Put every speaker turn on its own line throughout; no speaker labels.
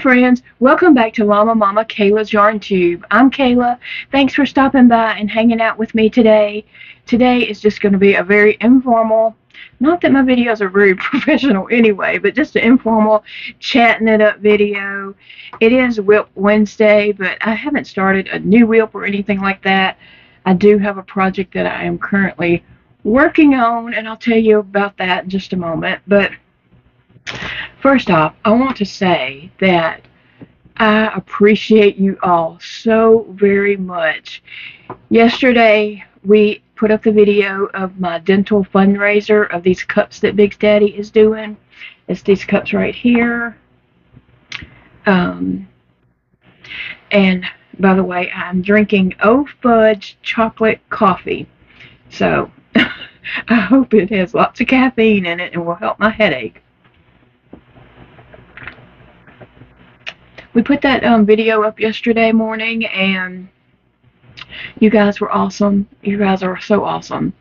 friends, welcome back to Llama Mama Kayla's Yarn Tube. I'm Kayla. Thanks for stopping by and hanging out with me today. Today is just going to be a very informal, not that my videos are very professional anyway, but just an informal chatting it up video. It is WIP Wednesday, but I haven't started a new WIP or anything like that. I do have a project that I am currently working on, and I'll tell you about that in just a moment. But First off, I want to say that I appreciate you all so very much. Yesterday, we put up the video of my dental fundraiser of these cups that Big Daddy is doing. It's these cups right here. Um, and by the way, I'm drinking O Fudge chocolate coffee. So I hope it has lots of caffeine in it and will help my headache. We put that um, video up yesterday morning and you guys were awesome. You guys are so awesome.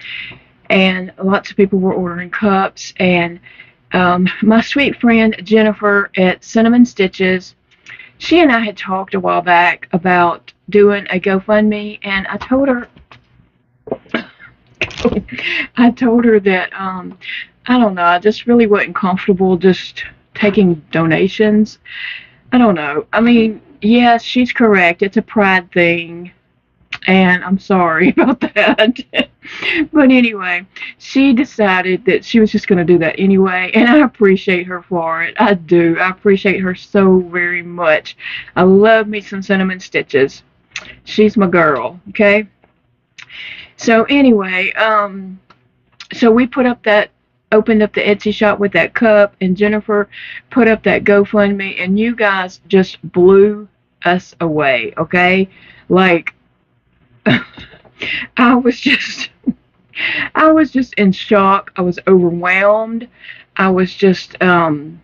And lots of people were ordering cups. And um, my sweet friend Jennifer at Cinnamon Stitches, she and I had talked a while back about doing a GoFundMe. And I told her, I told her that, um, I don't know, I just really wasn't comfortable just taking donations. I don't know. I mean, yes, she's correct. It's a pride thing. And I'm sorry about that. but anyway, she decided that she was just going to do that anyway. And I appreciate her for it. I do. I appreciate her so very much. I love me some Cinnamon Stitches. She's my girl. Okay? So anyway, um, so we put up that opened up the Etsy shop with that cup, and Jennifer put up that GoFundMe, and you guys just blew us away, okay? Like, I was just, I was just in shock. I was overwhelmed. I was just, um,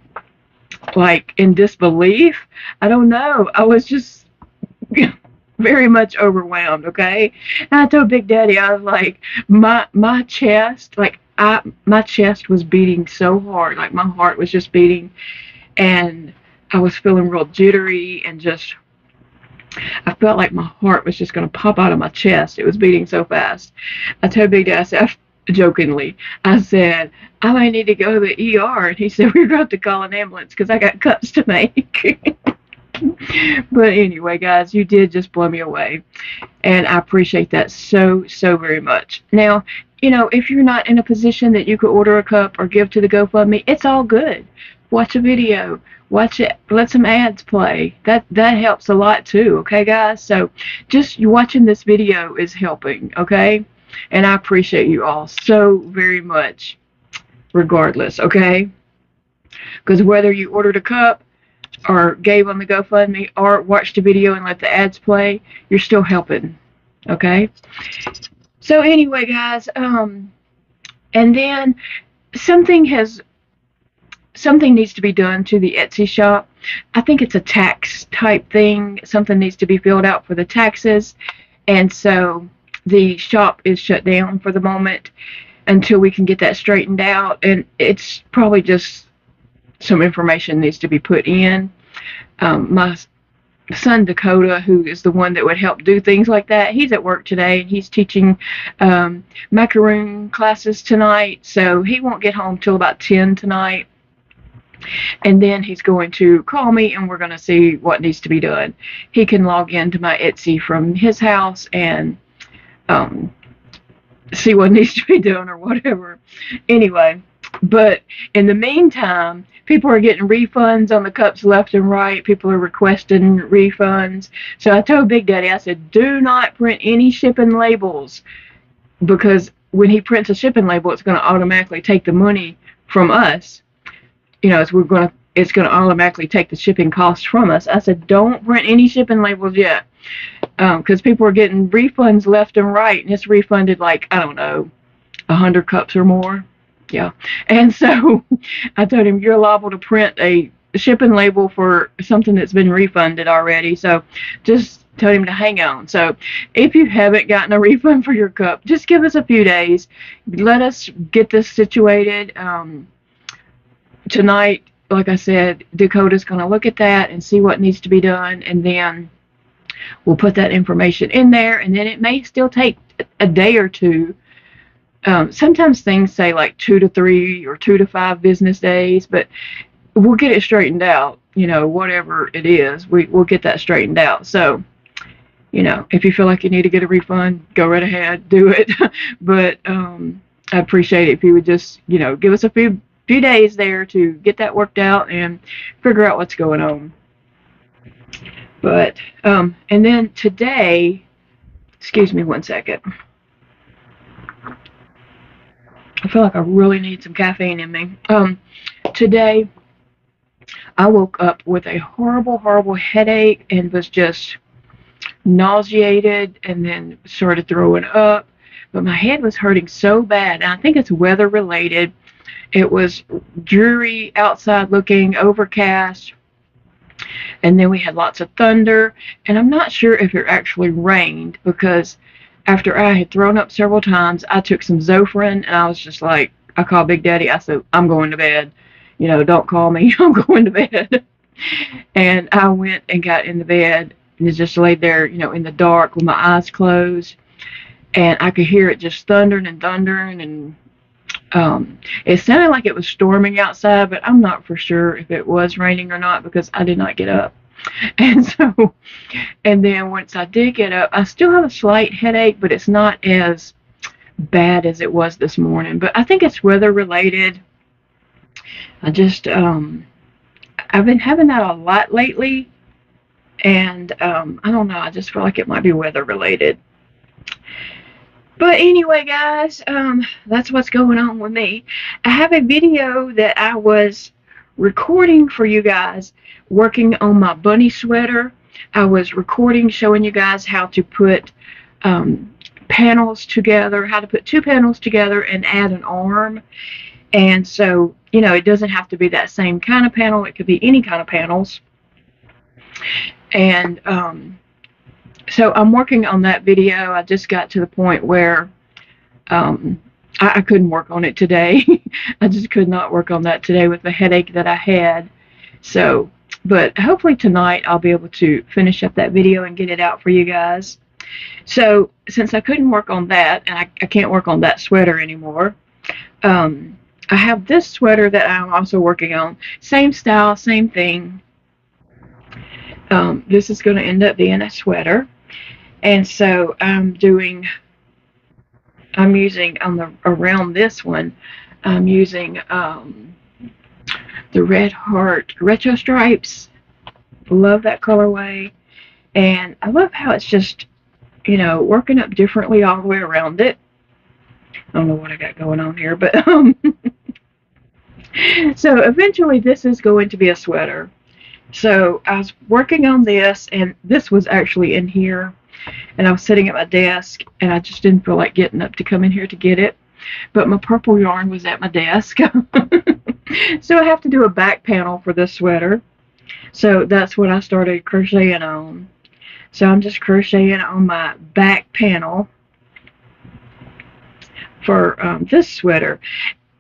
like in disbelief. I don't know. I was just very much overwhelmed, okay? And I told Big Daddy, I was like, my my chest, like I my chest was beating so hard, like my heart was just beating, and I was feeling real jittery and just. I felt like my heart was just going to pop out of my chest. It was beating so fast. I told Big Dad, I said, jokingly, I said, I might need to go to the ER. And he said, we're going to call an ambulance because I got cuts to make. but anyway, guys, you did just blow me away. And I appreciate that so, so very much. Now, you know, if you're not in a position that you could order a cup or give to the GoFundMe, it's all good. Watch a video. Watch it. Let some ads play. That that helps a lot too. Okay, guys. So just you watching this video is helping. Okay, and I appreciate you all so very much. Regardless, okay. Because whether you ordered a cup or gave on the GoFundMe or watched a video and let the ads play, you're still helping. Okay? So anyway, guys, um, and then something has something needs to be done to the Etsy shop. I think it's a tax type thing. Something needs to be filled out for the taxes. And so the shop is shut down for the moment until we can get that straightened out. And it's probably just some information needs to be put in. Um, my son Dakota, who is the one that would help do things like that, he's at work today and he's teaching um, macaroon classes tonight, so he won't get home till about 10 tonight. And then he's going to call me and we're going to see what needs to be done. He can log into my Etsy from his house and um, see what needs to be done or whatever. Anyway, but in the meantime, people are getting refunds on the cups left and right. People are requesting refunds. So I told Big Daddy, I said, do not print any shipping labels because when he prints a shipping label, it's going to automatically take the money from us. You know, we're going to it's going to automatically take the shipping costs from us. I said, don't print any shipping labels yet, because um, people are getting refunds left and right, and it's refunded like I don't know, a hundred cups or more yeah. And so I told him, you're liable to print a shipping label for something that's been refunded already. So just tell him to hang on. So if you haven't gotten a refund for your cup, just give us a few days. Let us get this situated. Um, tonight, like I said, Dakota's going to look at that and see what needs to be done, and then we'll put that information in there. And then it may still take a day or two. Um, sometimes things say like two to three or two to five business days, but we'll get it straightened out. You know, whatever it is, we we'll get that straightened out. So, you know, if you feel like you need to get a refund, go right ahead, do it. but um, I appreciate it if you would just, you know, give us a few few days there to get that worked out and figure out what's going on. But um, and then today, excuse me one second. I feel like I really need some caffeine in me. Um, today, I woke up with a horrible, horrible headache and was just nauseated and then started throwing up. But my head was hurting so bad. And I think it's weather related. It was dreary outside looking, overcast. And then we had lots of thunder. And I'm not sure if it actually rained because after I had thrown up several times, I took some Zofran and I was just like, I called Big Daddy. I said, I'm going to bed. You know, don't call me. I'm going to bed. and I went and got in the bed and just laid there, you know, in the dark with my eyes closed. And I could hear it just thundering and thundering. And um, it sounded like it was storming outside, but I'm not for sure if it was raining or not because I did not get up. And so, and then once I did get up, I still have a slight headache, but it's not as bad as it was this morning. But I think it's weather related. I just, um, I've been having that a lot lately. And um, I don't know, I just feel like it might be weather related. But anyway, guys, um, that's what's going on with me. I have a video that I was recording for you guys working on my bunny sweater. I was recording showing you guys how to put um, panels together, how to put two panels together and add an arm. And so, you know, it doesn't have to be that same kind of panel. It could be any kind of panels. And um, so I'm working on that video. I just got to the point where um, I, I couldn't work on it today. I just could not work on that today with the headache that I had. So, but hopefully tonight I'll be able to finish up that video and get it out for you guys. So, since I couldn't work on that, and I, I can't work on that sweater anymore, um, I have this sweater that I'm also working on. Same style, same thing. Um, this is going to end up being a sweater. And so I'm doing I'm using on the around this one, I'm using um, the Red Heart Retro Stripes. Love that colorway. And I love how it's just, you know, working up differently all the way around it. I don't know what I got going on here, but um, so eventually this is going to be a sweater. So I was working on this, and this was actually in here and I was sitting at my desk and I just didn't feel like getting up to come in here to get it. But my purple yarn was at my desk. so I have to do a back panel for this sweater. So that's what I started crocheting on. So I'm just crocheting on my back panel for um, this sweater.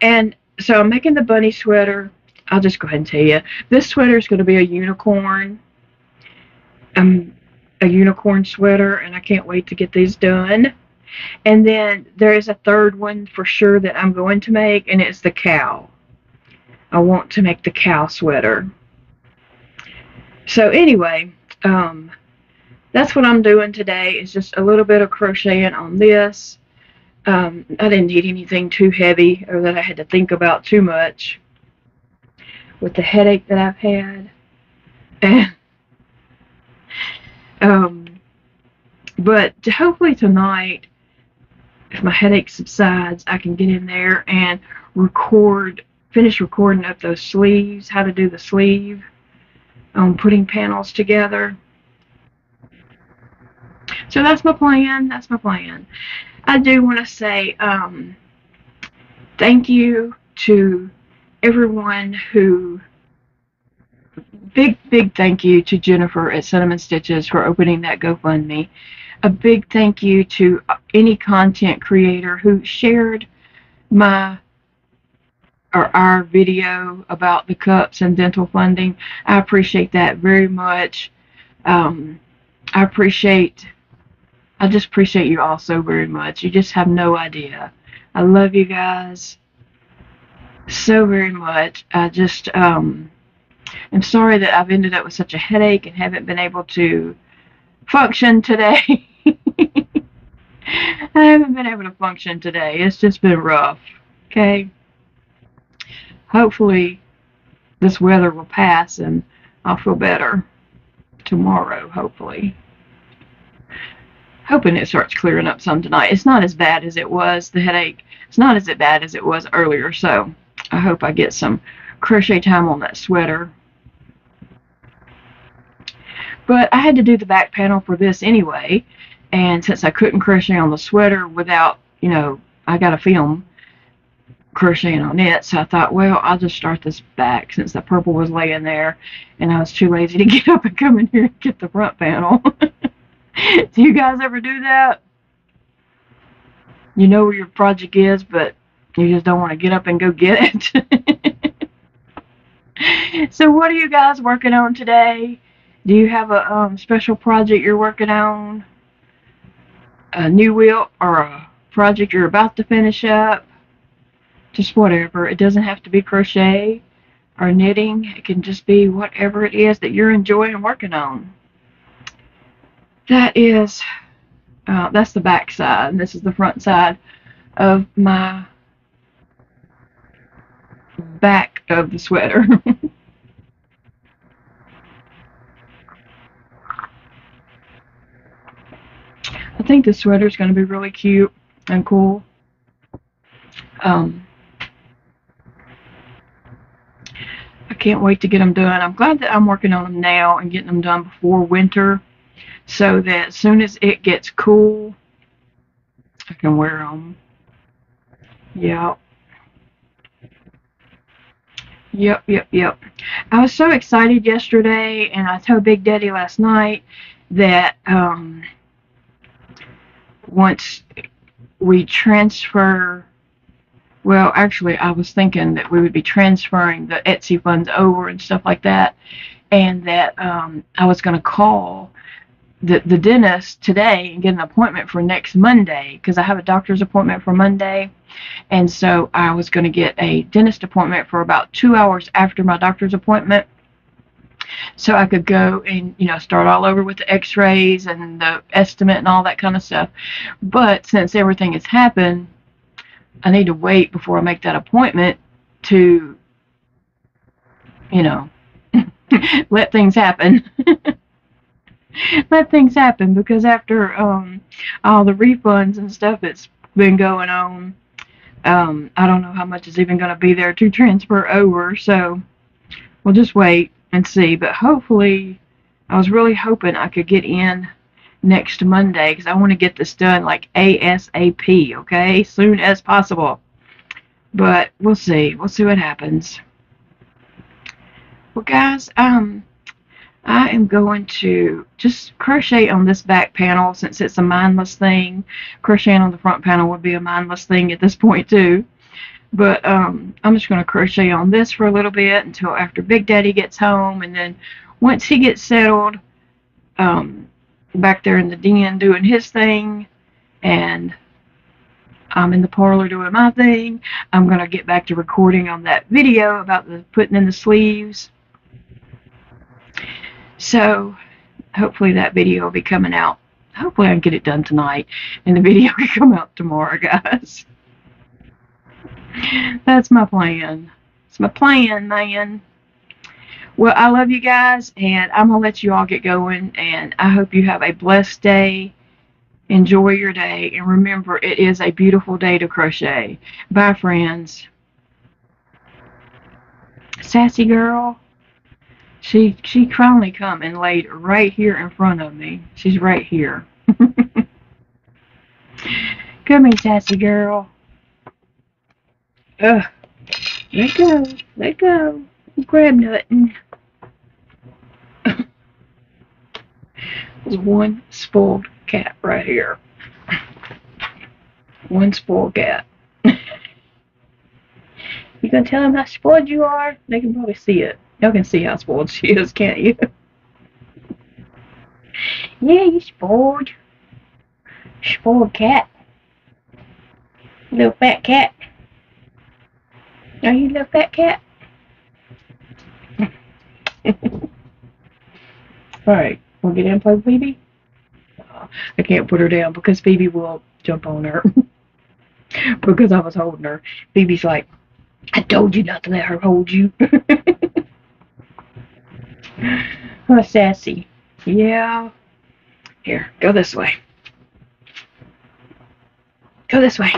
And so I'm making the bunny sweater. I'll just go ahead and tell you. This sweater is going to be a unicorn. I'm a unicorn sweater, and I can't wait to get these done. And then there is a third one for sure that I'm going to make, and it's the cow. I want to make the cow sweater. So anyway, um, that's what I'm doing today. Is just a little bit of crocheting on this. Um, I didn't need anything too heavy or that I had to think about too much with the headache that I've had. And um, but hopefully tonight, if my headache subsides, I can get in there and record, finish recording up those sleeves, how to do the sleeve, um, putting panels together. So that's my plan. That's my plan. I do want to say um, thank you to everyone who big, big thank you to Jennifer at Cinnamon Stitches for opening that GoFundMe. A big thank you to any content creator who shared my or our video about the cups and dental funding. I appreciate that very much. Um, I appreciate, I just appreciate you all so very much. You just have no idea. I love you guys so very much. I just, um, I'm sorry that I've ended up with such a headache and haven't been able to function today. I haven't been able to function today. It's just been rough. Okay. Hopefully, this weather will pass and I'll feel better tomorrow, hopefully. Hoping it starts clearing up some tonight. It's not as bad as it was, the headache. It's not as bad as it was earlier, so I hope I get some crochet time on that sweater. But I had to do the back panel for this anyway, and since I couldn't crochet on the sweater without, you know, I got a film crocheting on it, so I thought, well, I'll just start this back since the purple was laying there, and I was too lazy to get up and come in here and get the front panel. do you guys ever do that? You know where your project is, but you just don't want to get up and go get it. so what are you guys working on today? Do you have a um, special project you're working on? A new wheel or a project you're about to finish up? Just whatever. It doesn't have to be crochet or knitting. It can just be whatever it is that you're enjoying working on. That is, uh, that's the back side, and this is the front side of my back of the sweater. I think this sweater is going to be really cute and cool. Um, I can't wait to get them done. I'm glad that I'm working on them now and getting them done before winter so that as soon as it gets cool, I can wear them. Yeah. Yep, yep, yep. I was so excited yesterday, and I told Big Daddy last night that um, once we transfer, well, actually, I was thinking that we would be transferring the Etsy funds over and stuff like that, and that um, I was going to call the, the dentist today and get an appointment for next Monday because I have a doctor's appointment for Monday. And so I was going to get a dentist appointment for about two hours after my doctor's appointment. So I could go and, you know, start all over with the x rays and the estimate and all that kind of stuff. But since everything has happened, I need to wait before I make that appointment to, you know, let things happen. let things happen because after um, all the refunds and stuff that's been going on, um, I don't know how much is even going to be there to transfer over. So we'll just wait and see. But hopefully, I was really hoping I could get in next Monday because I want to get this done like ASAP, okay? Soon as possible. But we'll see. We'll see what happens. Well, guys, um, I am going to just crochet on this back panel since it's a mindless thing. Crocheting on the front panel would be a mindless thing at this point too. But um, I'm just going to crochet on this for a little bit until after Big Daddy gets home. And then once he gets settled um, back there in the den doing his thing and I'm in the parlor doing my thing, I'm going to get back to recording on that video about the putting in the sleeves so hopefully that video will be coming out. Hopefully I can get it done tonight and the video can come out tomorrow, guys. That's my plan. It's my plan, man. Well, I love you guys, and I'm going to let you all get going, and I hope you have a blessed day. Enjoy your day, and remember, it is a beautiful day to crochet. Bye, friends. Sassy girl. She she finally come and laid right here in front of me. She's right here. come here, sassy girl. Ugh. Let go. Let go. Grab nothing. There's one spoiled cat right here. One spoiled cat.
You gonna tell them how spoiled you are? They can probably see it. Y'all can see how spoiled she is, can't you? yeah, you spoiled. Spoiled cat. Little fat cat. Are you a little fat cat? Alright, wanna get in and play with Phoebe? Uh, I can't put her down because Phoebe will jump on her. because I was holding her. Phoebe's like, I told you not to let her hold you. oh, sassy.
Yeah. Here, go this way.
Go this way.